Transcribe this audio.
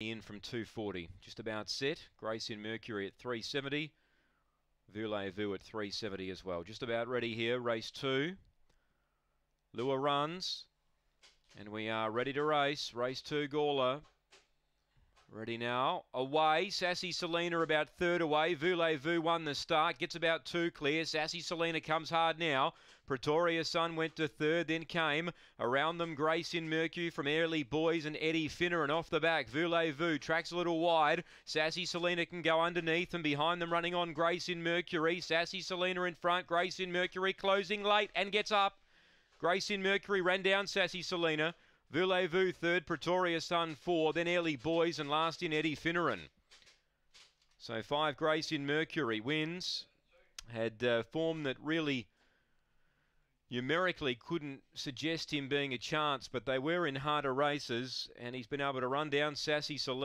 in from 240. Just about set. Grace in Mercury at 370. Voulez-Vous at 370 as well. Just about ready here. Race two. Lure runs. And we are ready to race. Race two, Gawler. Ready now. Away. Sassy Selena about third away. Voulez-Vous won the start. Gets about two clear. Sassy Selena comes hard now. Pretoria Sun went to third, then came around them Grace in Mercury from Airly Boys and Eddie Finner. And off the back, Voulez-Vous tracks a little wide. Sassy Selena can go underneath and behind them running on Grace in Mercury. Sassy Selena in front. Grace in Mercury closing late and gets up. Grace in Mercury ran down Sassy Selena. Voulez-Vous third, Pretoria Sun four, then Early Boys, and last in Eddie Finneran. So five Grace in Mercury wins. Had uh, form that really numerically couldn't suggest him being a chance, but they were in harder races, and he's been able to run down Sassy Selena.